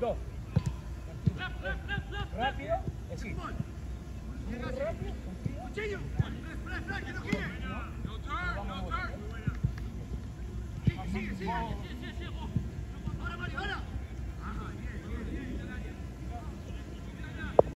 Dos. Rápido. Sí. Rápido. Cuchillo. que no quiere. No turn, no turn. Sigue, sigue, sigue, sigue, sigue.